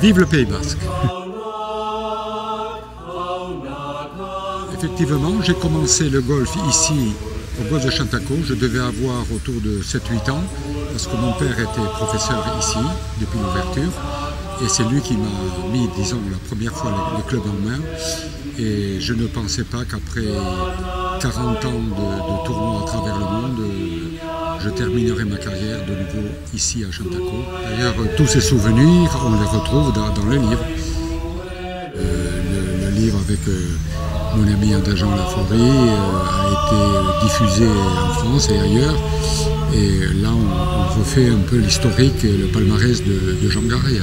Vive le Pays Basque Effectivement, j'ai commencé le golf ici, au golf de Chantaco. Je devais avoir autour de 7-8 ans, parce que mon père était professeur ici, depuis l'ouverture. Et c'est lui qui m'a mis, disons, la première fois le, club en main. Et je ne pensais pas qu'après 40 ans de, de tournois à travers le monde, je terminerai ma carrière de nouveau ici à Chantaco. D'ailleurs, tous ces souvenirs, on les retrouve dans, le livre. Euh, le, livre avec euh, mon ami Andajan Laforêt euh, a été diffusé en France et ailleurs. Et là, on, refait un peu l'historique et le palmarès de, Jean Garret.